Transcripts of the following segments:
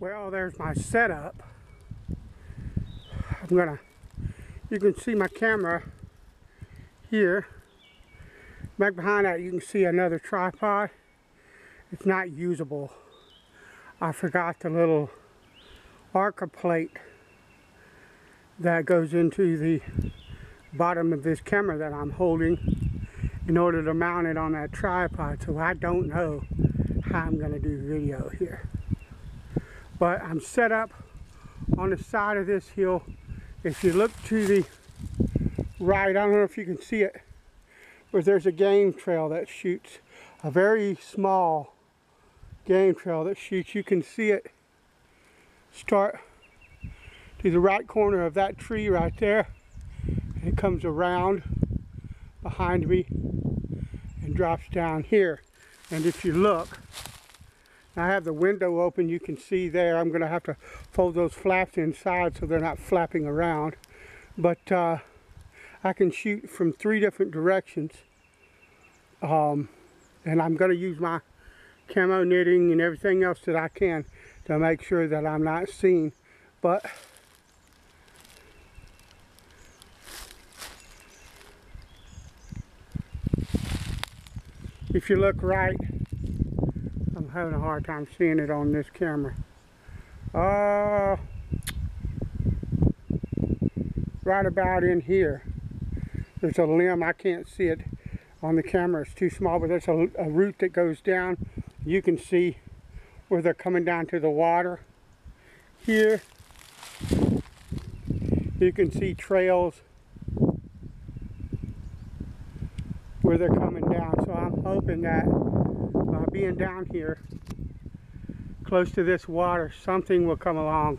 Well, there's my setup. I'm gonna, you can see my camera here. Back behind that you can see another tripod. It's not usable. I forgot the little arca plate that goes into the bottom of this camera that I'm holding in order to mount it on that tripod so I don't know how I'm to do video here but I'm set up on the side of this hill. If you look to the right I don't know if you can see it but there's a game trail that shoots a very small game trail that shoots. You can see it start to the right corner of that tree right there. And it comes around behind me and drops down here. And if you look, I have the window open, you can see there. I'm going to have to fold those flaps inside so they're not flapping around. But uh, I can shoot from three different directions. Um, and I'm going to use my camo knitting and everything else that I can to make sure that I'm not seen. But if you look right, I'm having a hard time seeing it on this camera. Uh, right about in here, there's a limb, I can't see it on the camera, it's too small, but there's a, a root that goes down. You can see where they're coming down to the water. Here, you can see trails where they're coming down. So I'm hoping that being down here close to this water, something will come along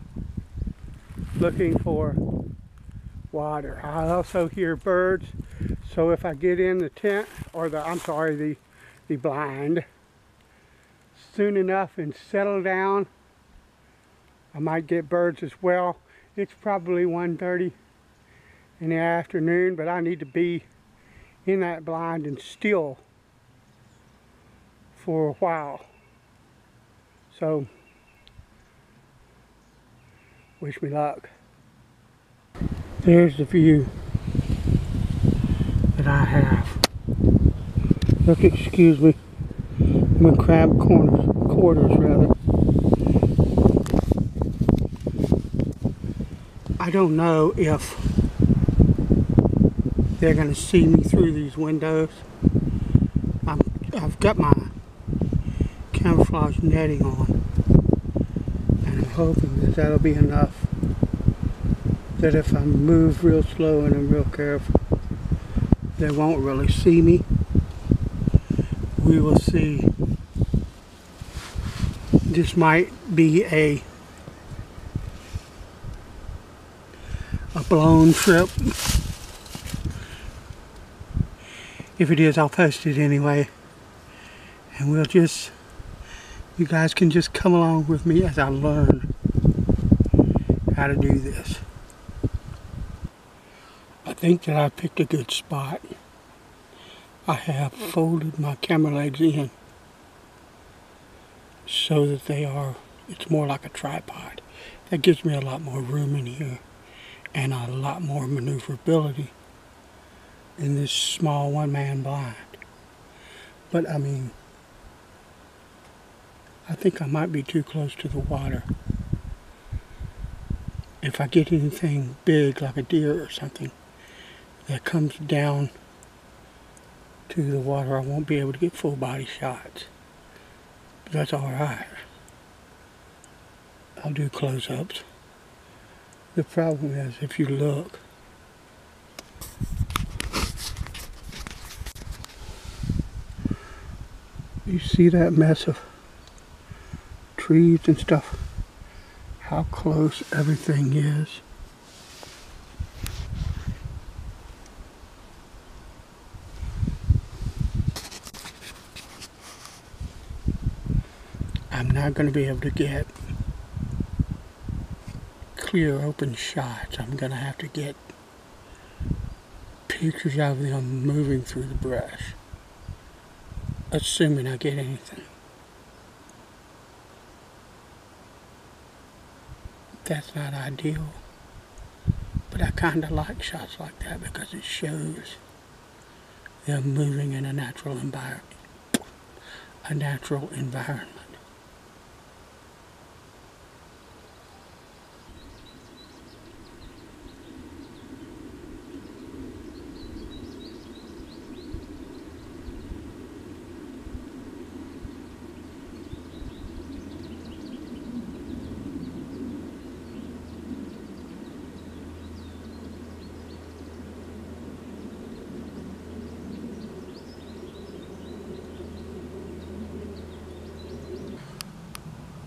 looking for water. I also hear birds. So if I get in the tent or the, I'm sorry, the, the blind soon enough and settle down, I might get birds as well. It's probably 1.30 in the afternoon, but I need to be in that blind and still for a while. So, wish me luck. There's the view that I have. Look, excuse me. In crab corners, quarters rather. I don't know if they're going to see me through these windows. i have got my camouflage netting on and I'm hoping that that'll be enough that if I move real slow and I'm real careful they won't really see me. We will see. This might be a a blown trip If it is, I'll post it anyway. And we'll just, you guys can just come along with me as I learn how to do this. I think that I picked a good spot. I have folded my camera legs in so that they are, it's more like a tripod. That gives me a lot more room in here and a lot more maneuverability in this small one-man blind. But I mean, I think I might be too close to the water. If I get anything big like a deer or something that comes down to the water, I won't be able to get full body shots. But that's alright. I'll do close-ups. The problem is if you look, you see that mess of trees and stuff. How close everything is. I'm not going to be able to get clear open shots. I'm going to have to get pictures of them moving through the brush assuming I get anything. That's not ideal. But I kind of like shots like that because it shows them moving in a natural environment. A natural environment.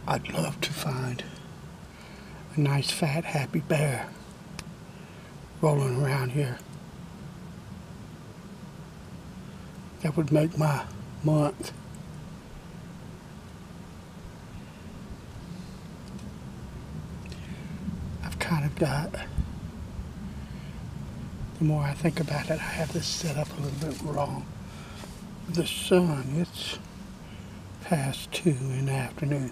I'd love to find a nice fat happy bear rolling around here. That would make my month. I've kind of got, the more I think about it, I have this set up a little bit wrong. The sun, it's past two in the afternoon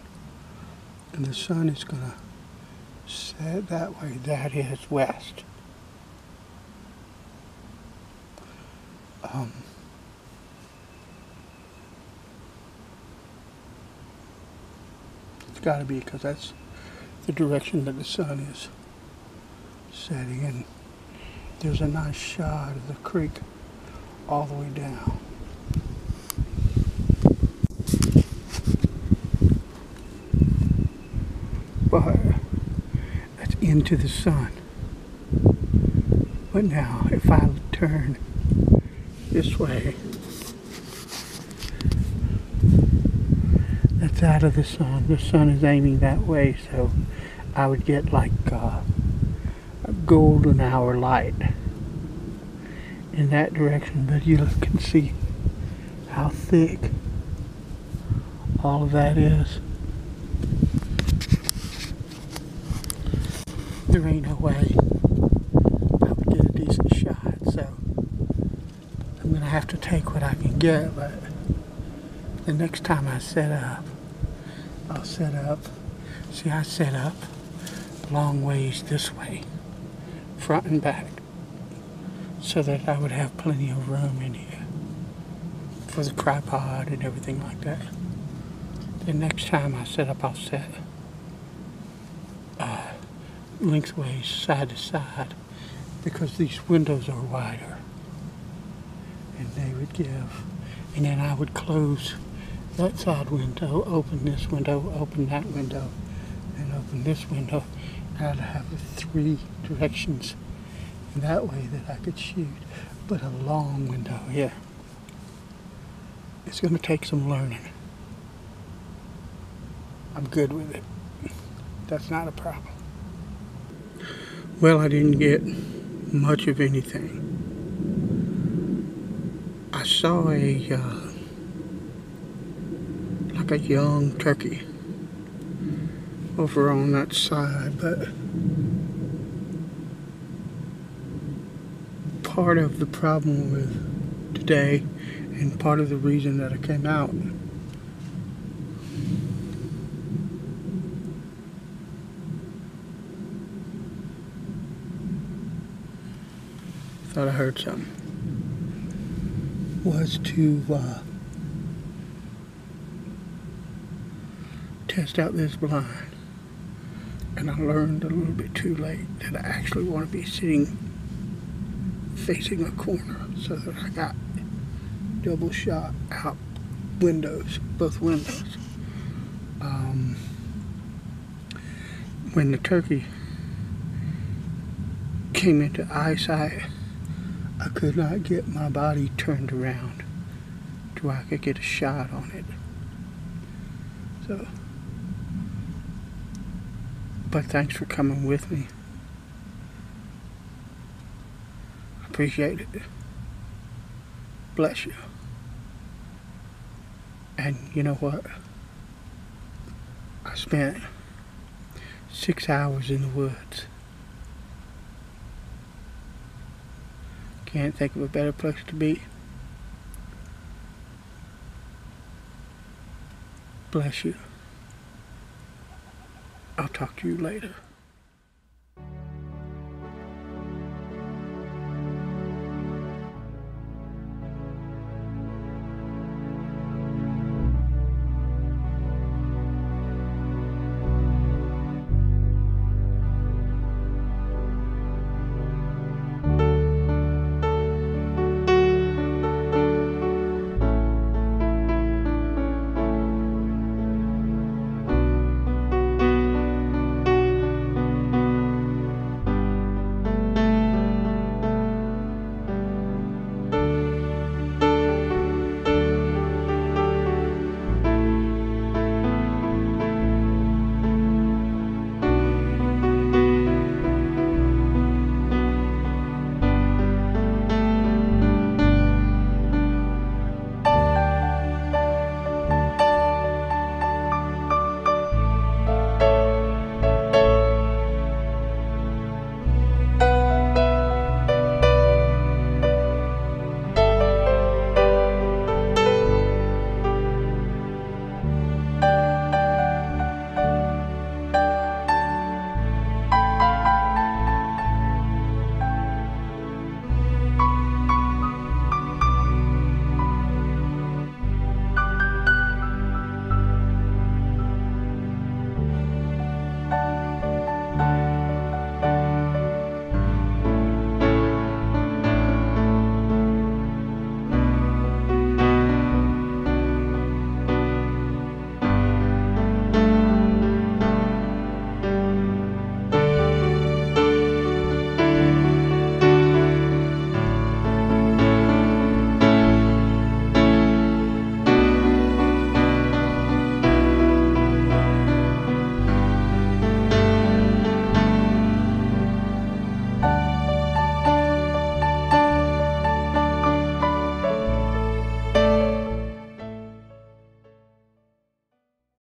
and the sun is going to set that way. That is west. Um, it's got to be because that's the direction that the sun is setting. And there's a nice shot of the creek all the way down. That's into the sun. But now, if I turn this way, that's out of the sun. The sun is aiming that way, so I would get like uh, a golden hour light in that direction. But you can see how thick all of that is. There ain't no way I would get a decent shot. So I'm going to have to take what I can get. But the next time I set up, I'll set up. See, I set up long ways this way, front and back, so that I would have plenty of room in here for the tripod and everything like that. The next time I set up, I'll set lengthways side to side because these windows are wider. And they would give and then I would close that side window open this window open that window and open this window. I'd have three directions that way that I could shoot but a long window yeah it's going to take some learning. I'm good with it. That's not a problem well, I didn't get much of anything. I saw a, uh, like a young turkey over on that side, but part of the problem with today and part of the reason that I came out Thought I heard something. Was to uh, test out this blind. And I learned a little bit too late that I actually want to be sitting facing a corner so that I got double shot out windows, both windows. Um, when the turkey came into eyesight, I could not get my body turned around to where I could get a shot on it. So, but thanks for coming with me. Appreciate it. Bless you. And you know what? I spent six hours in the woods. Can't think of a better place to be. Bless you. I'll talk to you later.